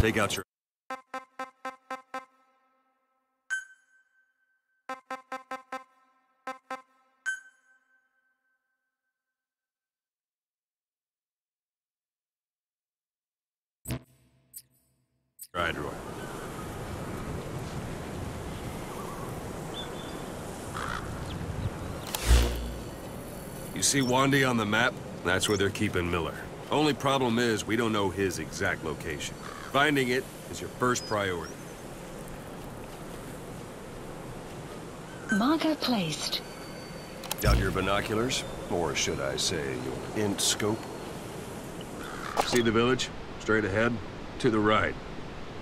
Take out your... Right, Roy. You see Wandy on the map? That's where they're keeping Miller. Only problem is, we don't know his exact location. Finding it is your first priority. Marker placed. Got your binoculars? Or should I say, your int scope? See the village? Straight ahead? To the right.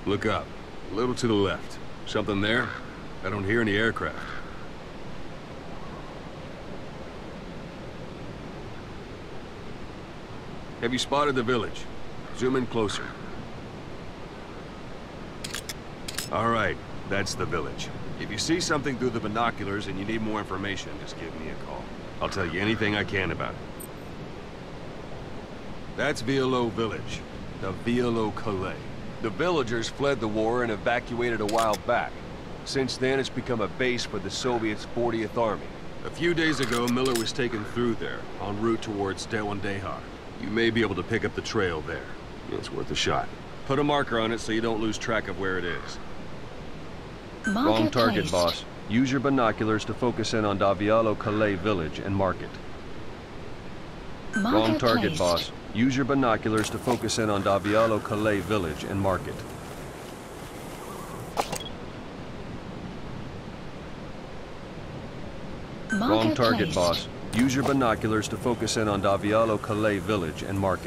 Look up. A little to the left. Something there? I don't hear any aircraft. Have you spotted the village? Zoom in closer. All right, that's the village. If you see something through the binoculars and you need more information, just give me a call. I'll tell you anything I can about it. That's Wialo Village, the Wialo Kallai. The villagers fled the war and evacuated a while back. Since then, it's become a base for the Soviets' 40th Army. A few days ago, Miller was taken through there, en route towards Dehar. You may be able to pick up the trail there. It's worth a shot. Put a marker on it so you don't lose track of where it is. Wrong target, placed. boss. Use your binoculars to focus in on Da Wialo Kallai village and market. Marker Wrong target, placed. boss. Use your binoculars to focus in on Da Wialo Kallai village and market. Marker Wrong target, placed. boss. Use your binoculars to focus in on Da Wialo Kallai village and mark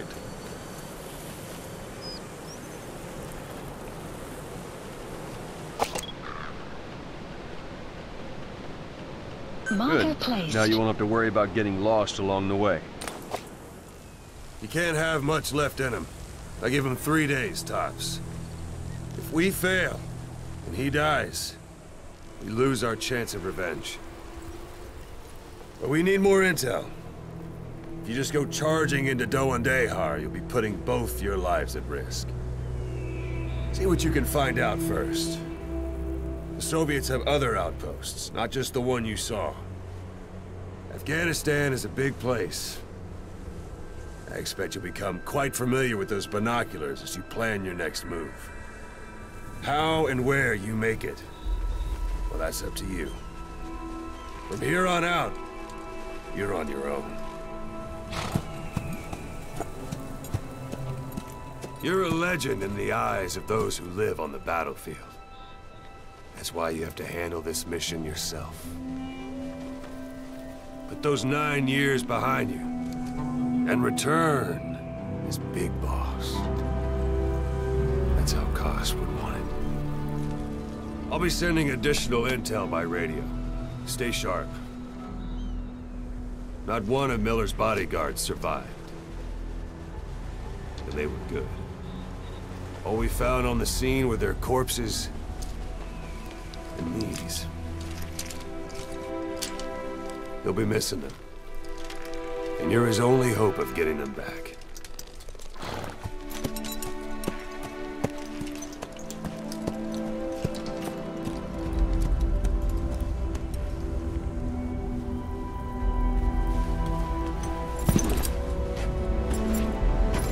Marker Good. Now you won't have to worry about getting lost along the way. You can't have much left in him. I give him three days, tops. If we fail, and he dies, we lose our chance of revenge. But we need more intel. If you just go charging into Doan Dehar, you'll be putting both your lives at risk. See what you can find out first. The Soviets have other outposts, not just the one you saw. Afghanistan is a big place. I expect you'll become quite familiar with those binoculars as you plan your next move. How and where you make it, well, that's up to you. From here on out, you're on your own. You're a legend in the eyes of those who live on the battlefield. That's why you have to handle this mission yourself. Put those nine years behind you, and return as Big Boss. That's how Kaz would want it. I'll be sending additional intel by radio. Stay sharp. Not one of Miller's bodyguards survived. And they were good. All we found on the scene were their corpses You'll be missing them. And you're his only hope of getting them back.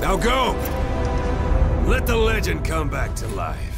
Now go! Let the legend come back to life.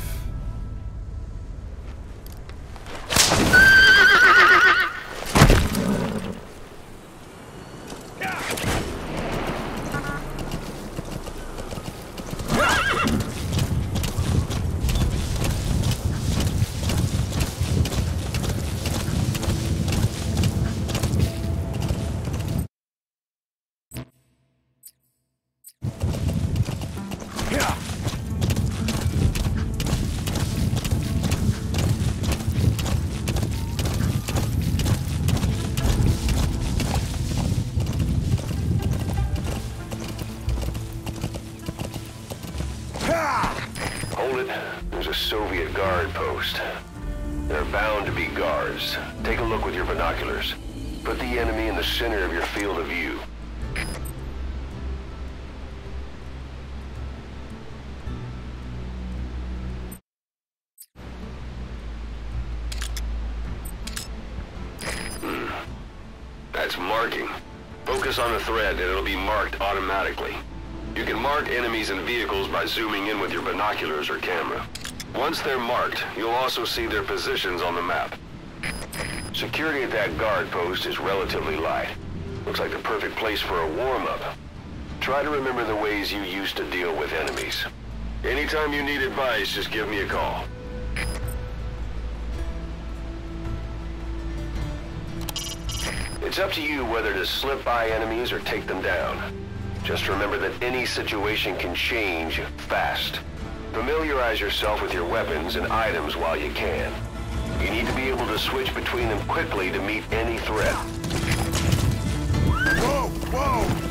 Enemies and vehicles by zooming in with your binoculars or camera. Once they're marked, you'll also see their positions on the map. Security at that guard post is relatively light. Looks like the perfect place for a warm-up. Try to remember the ways you used to deal with enemies. Anytime you need advice, just give me a call. It's up to you whether to slip by enemies or take them down. Just remember that any situation can change fast. Familiarize yourself with your weapons and items while you can. You need to be able to switch between them quickly to meet any threat. Whoa! Whoa!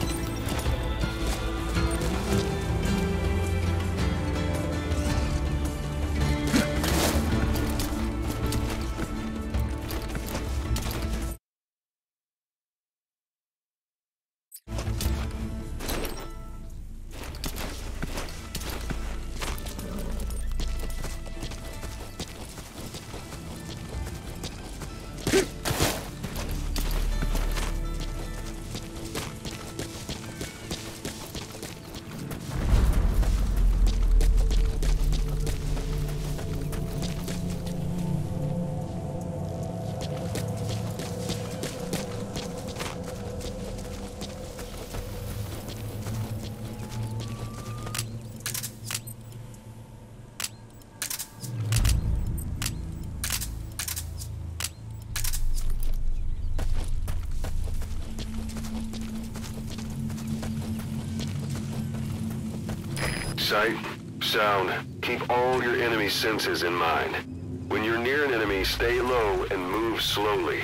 Sight, sound, keep all your enemy senses in mind. When you're near an enemy, stay low and move slowly.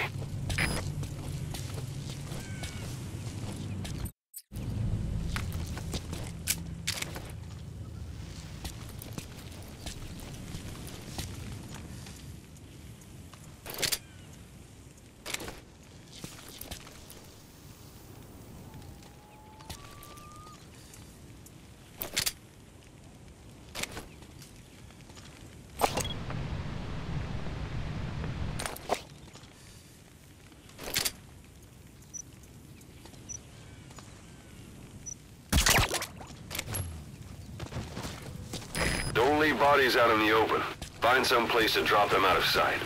Don't leave bodies out in the open. Find some place to drop them out of sight.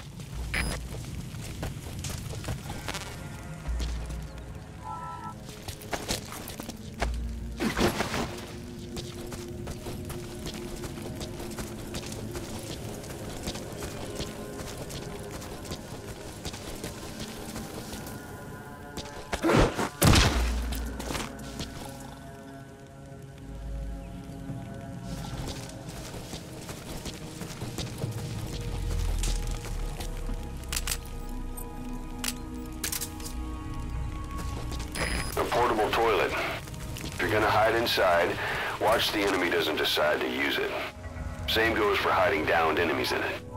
Hide inside, watch the enemy doesn't decide to use it. Same goes for hiding downed enemies in it.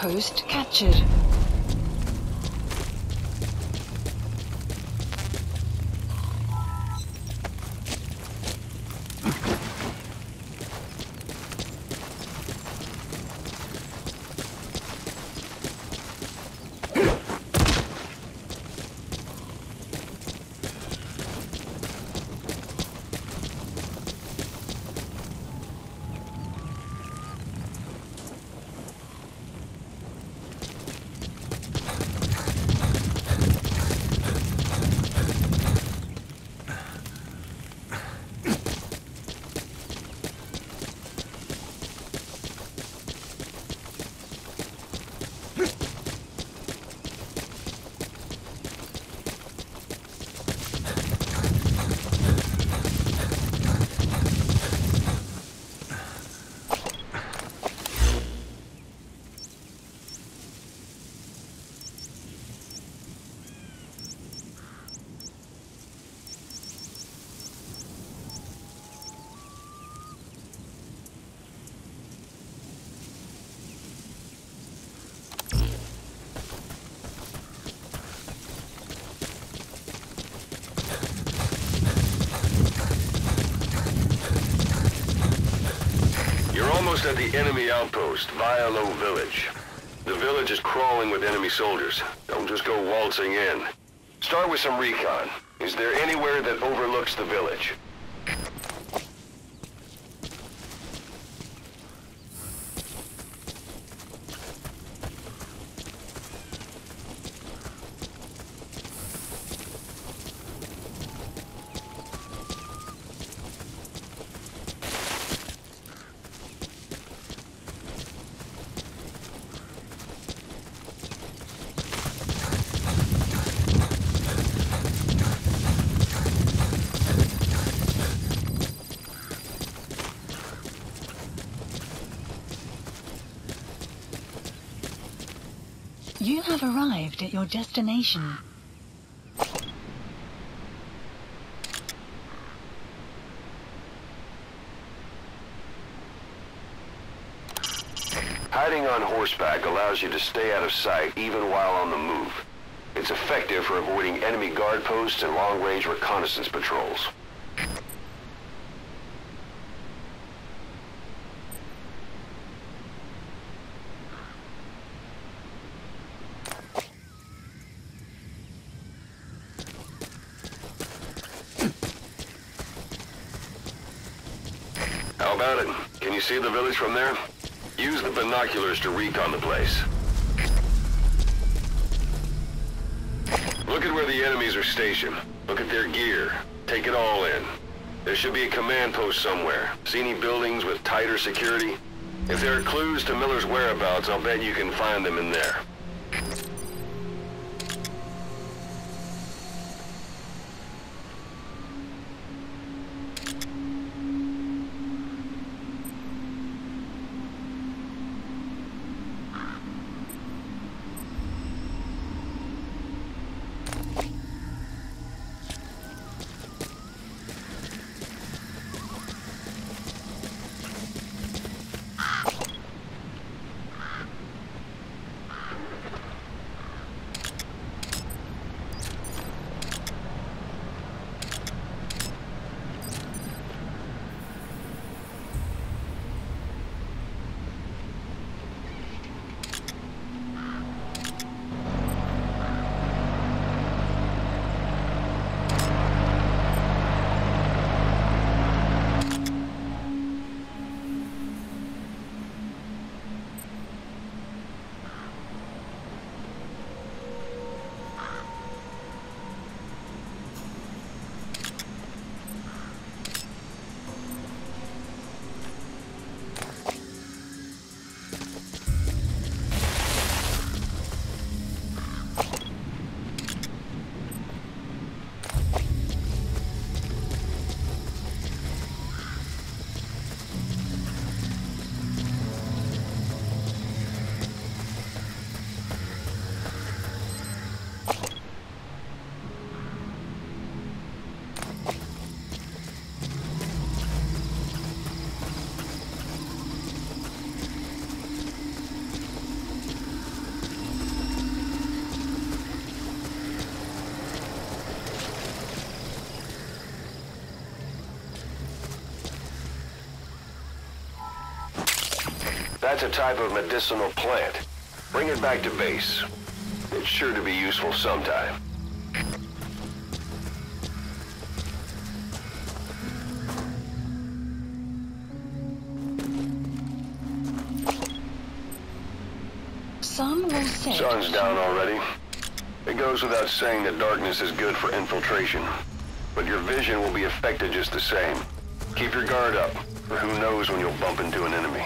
Post captured. Almost at the enemy outpost, Wialo Village. The village is crawling with enemy soldiers. Don't just go waltzing in. Start with some recon. Is there anywhere that overlooks the village? You have arrived at your destination. Hiding on horseback allows you to stay out of sight even while on the move. It's effective for avoiding enemy guard posts and long-range reconnaissance patrols. How about it? Can you see the village from there? Use the binoculars to recon the place. Look at where the enemies are stationed. Look at their gear. Take it all in. There should be a command post somewhere. See any buildings with tighter security? If there are clues to Miller's whereabouts, I'll bet you can find them in there. That's a type of medicinal plant. Bring it back to base. It's sure to be useful sometime. Sun will set. Sun's down already. It goes without saying that darkness is good for infiltration. But your vision will be affected just the same. Keep your guard up, for who knows when you'll bump into an enemy.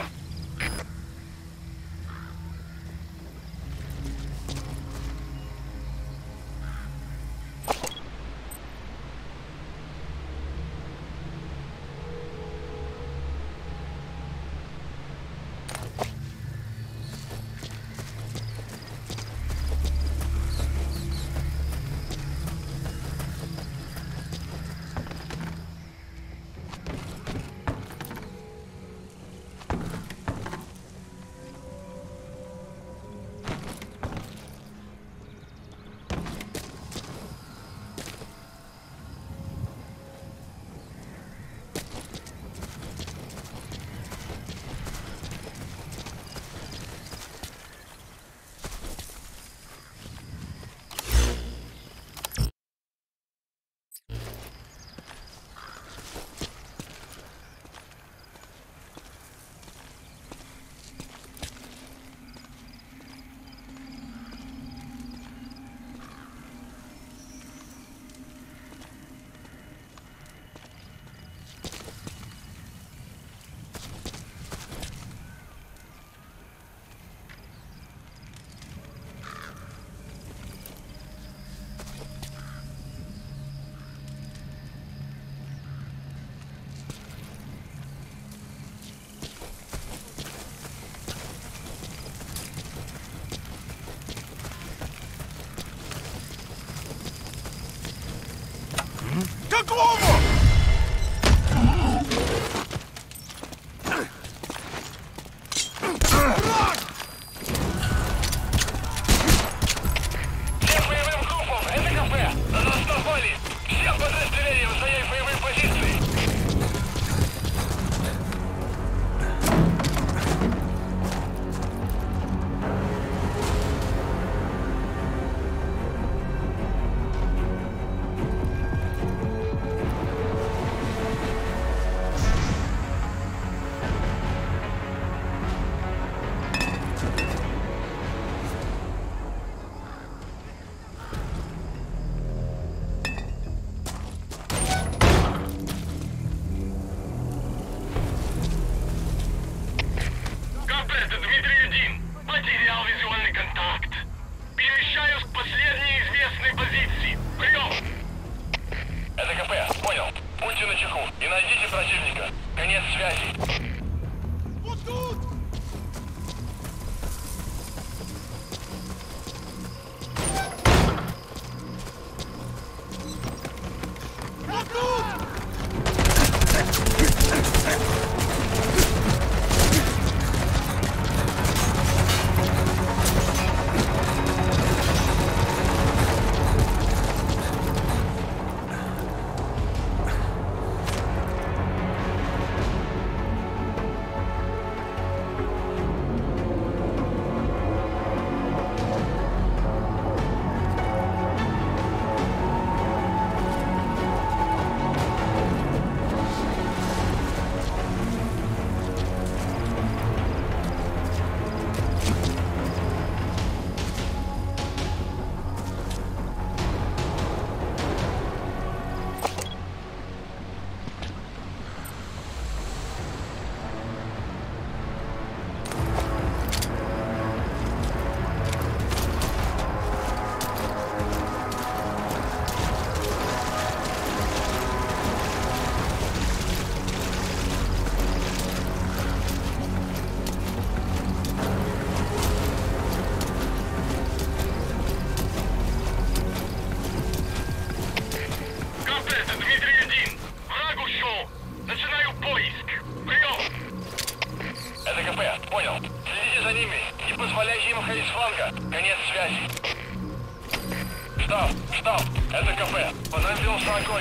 to glory!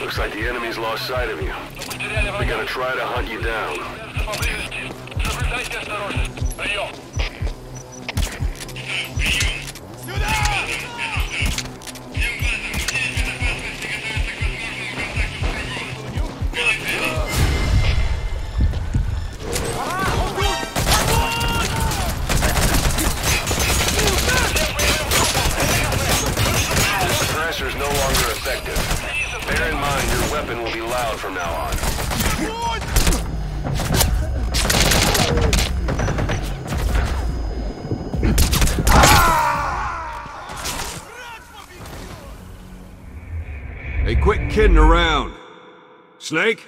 Looks like the enemy's lost sight of you. We gotta try to hunt you down. Weapon will be loud from now on. Hey, quit kidding around. Snake?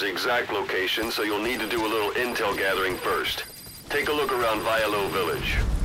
Miller's exact location, so you'll need to do a little intel gathering first. Take a look around Wialo Village.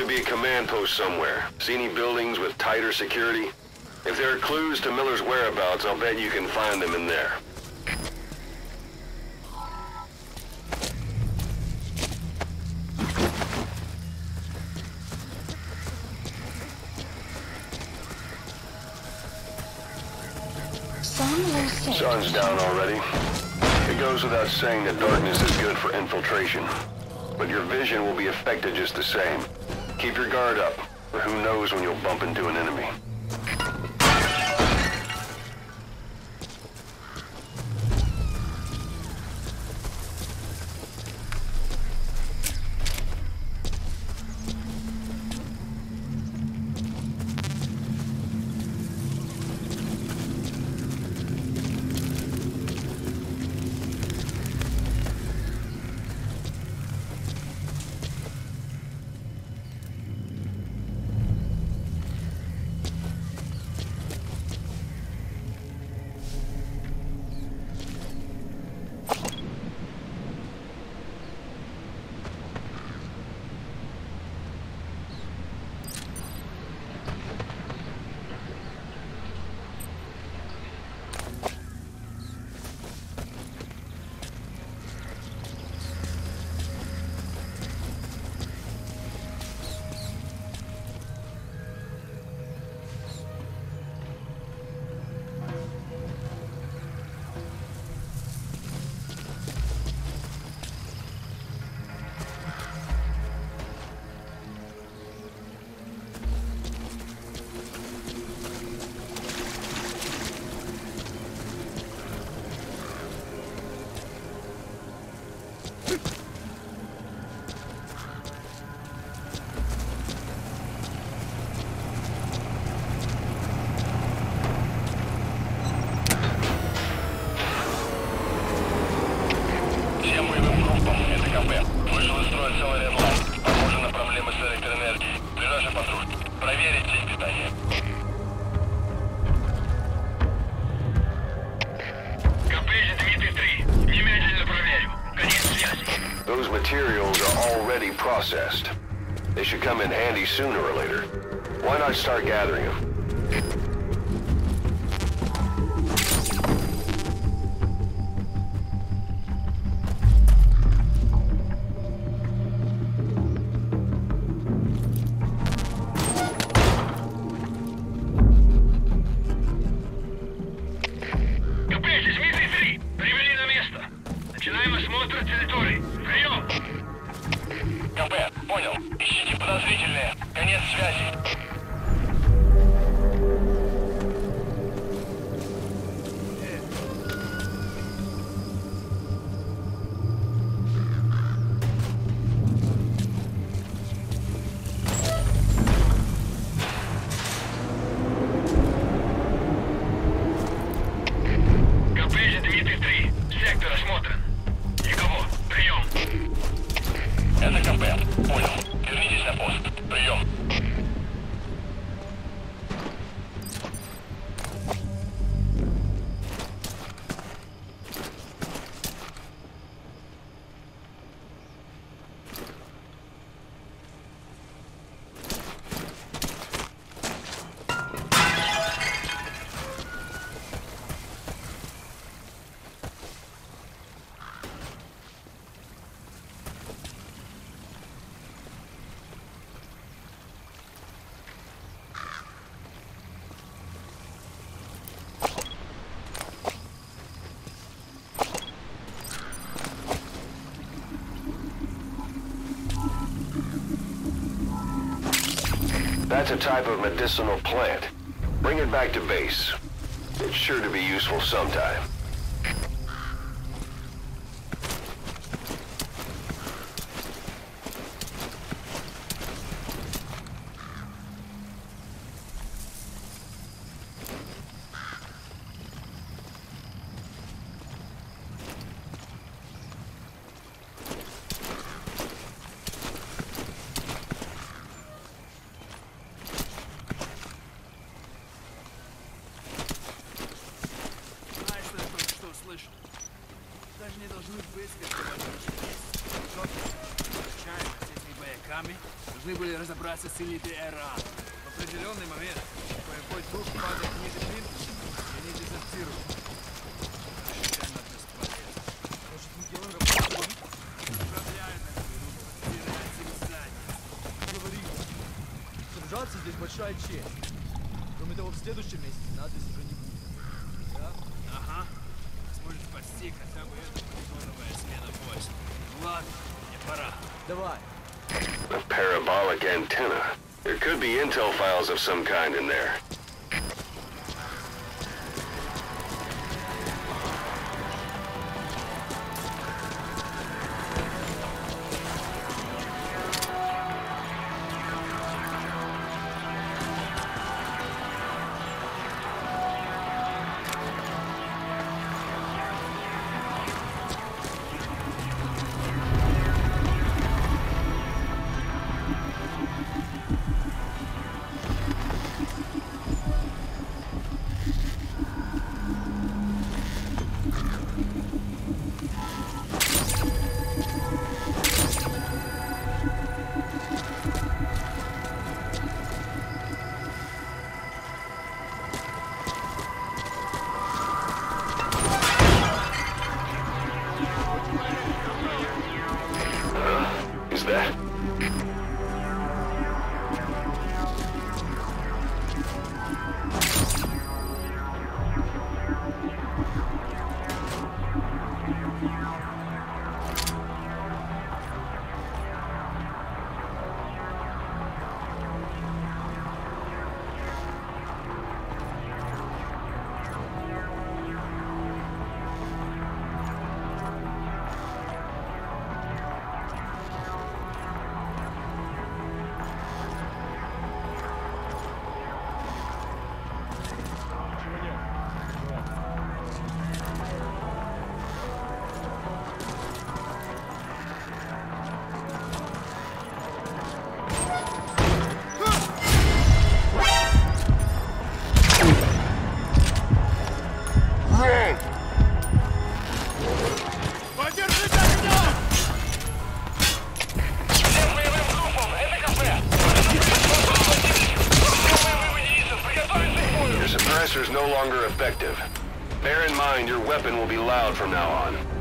Should be a command post somewhere. See any buildings with tighter security? If there are clues to Miller's whereabouts, I'll bet you can find them in there. Some will say Sun's down already. It goes without saying that darkness is good for infiltration. But your vision will be affected just the same. Keep your guard up, or who knows when you'll bump into an enemy. Sooner or later. Why not start gathering them? That's a type of medicinal plant. Bring it back to base. It's sure to be useful sometime. Были разобраться с элитой Эрана. В определенный момент кое-какой дух падает ниже плинтуса, и они дезертируют. Здесь большая честь. Кроме того, в следующем месяце здесь уже some kind in there. Suppressor's no longer effective. Bear in mind your weapon will be loud from now on.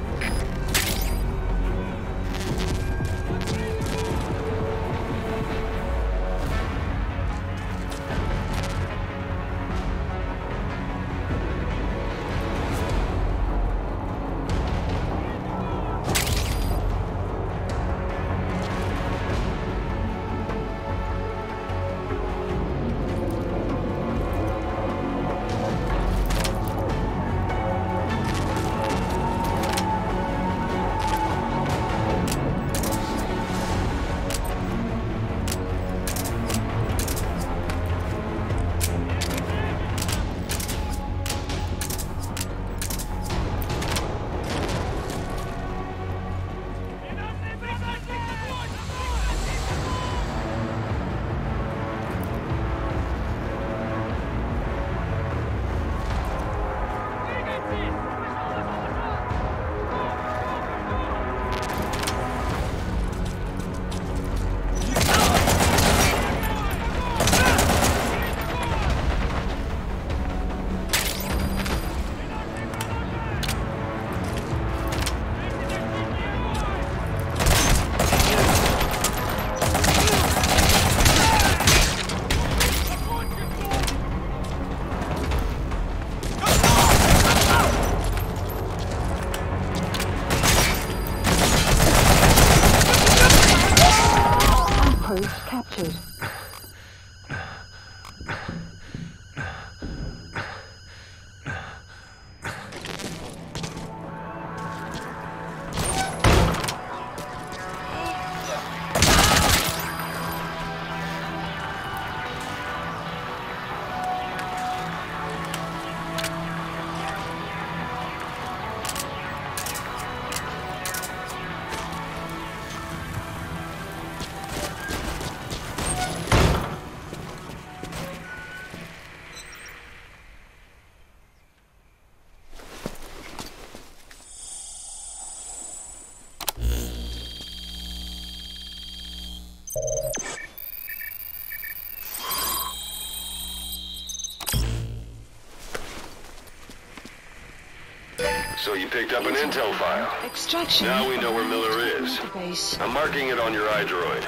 So you picked up an intel file. Extraction. Now we know where Miller is. I'm marking it on your iDroid.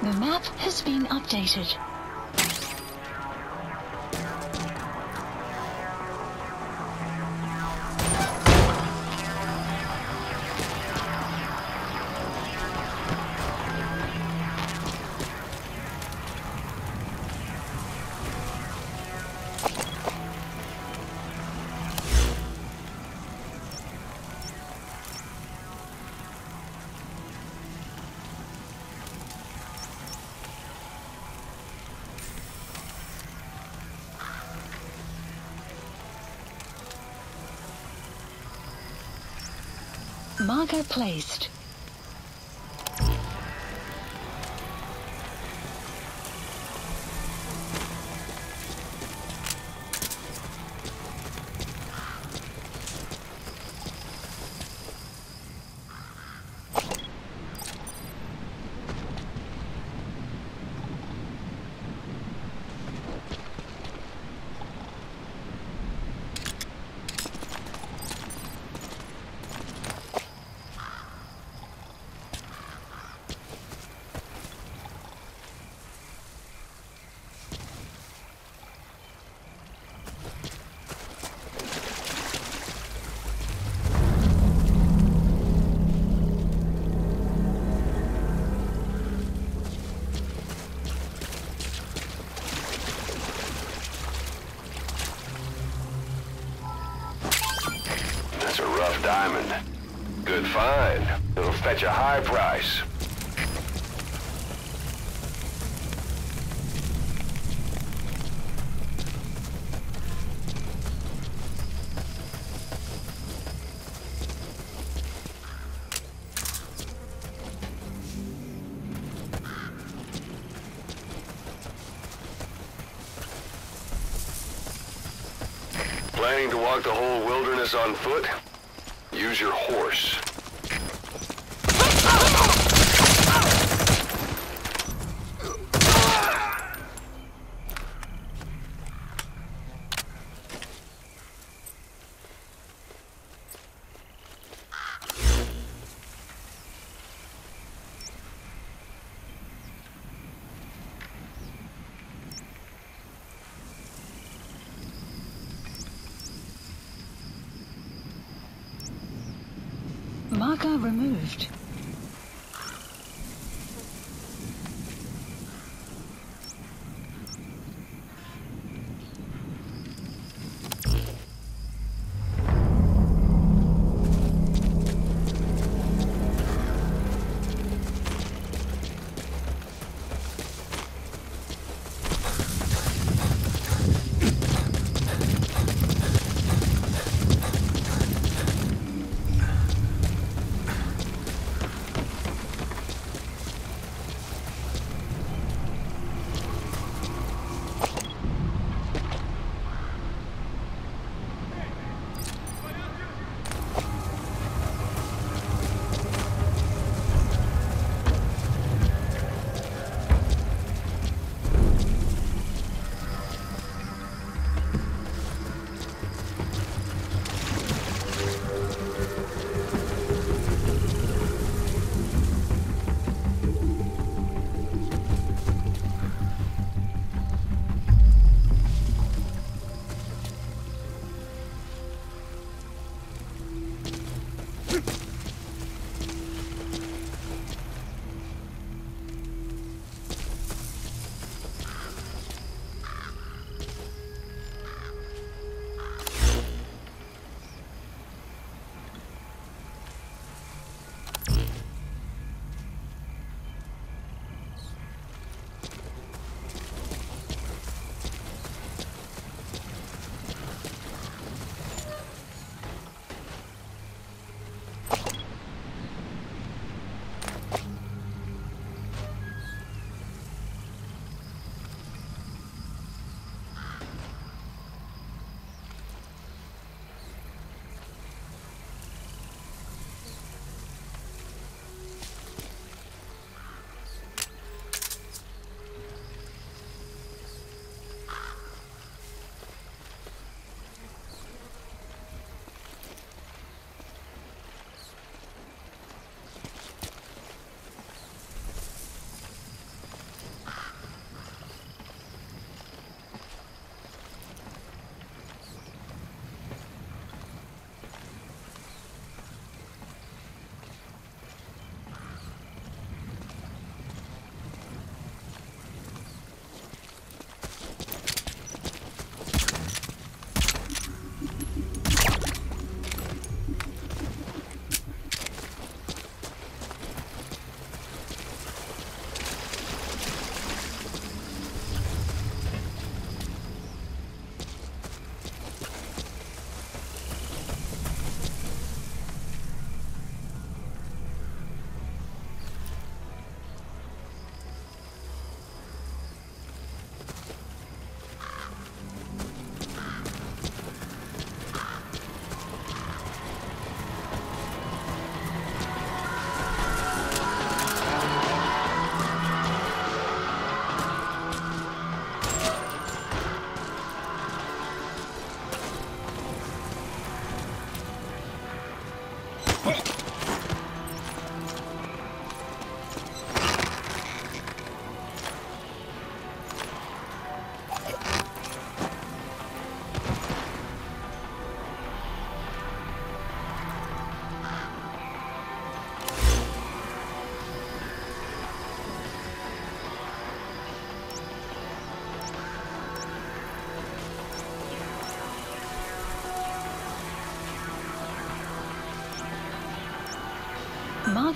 The map has been updated. Placed. Fetch a high price. Planning to walk the whole wilderness on foot?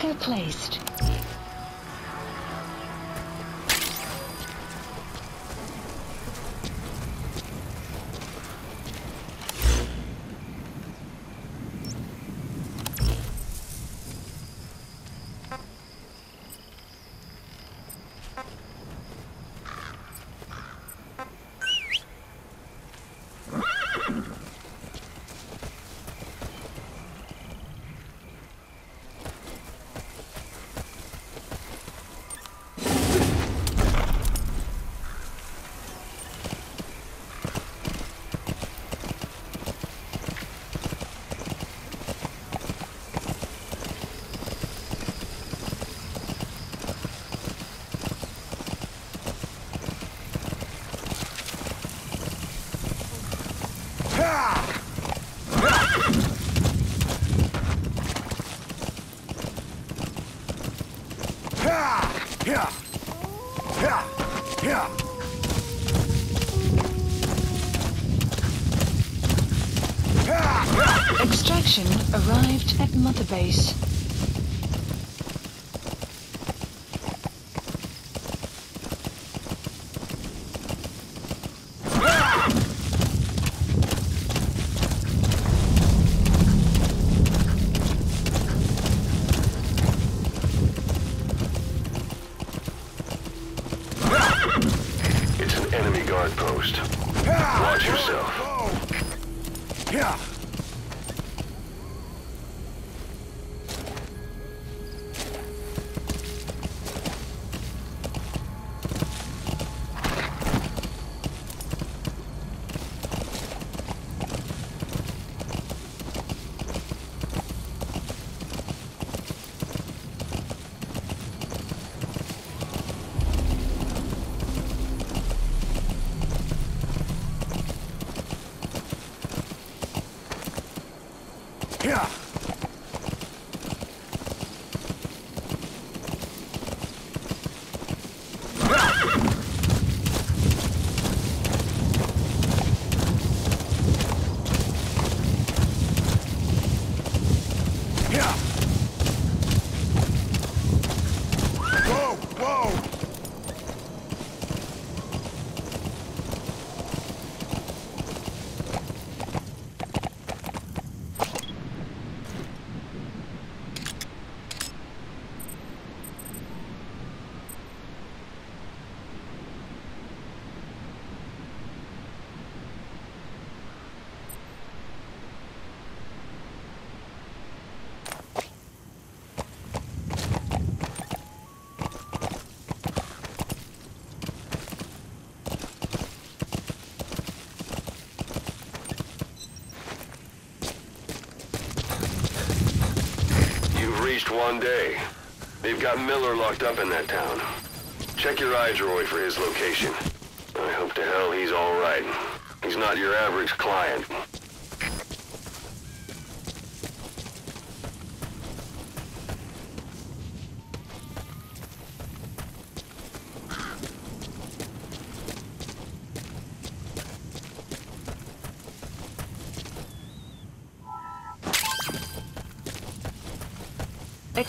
Marker placed. Base. It's an enemy guard post. Watch yourself. You've one day. They've got Miller locked up in that town. Check your iDroid for his location. I hope to hell he's all right. He's not your average client.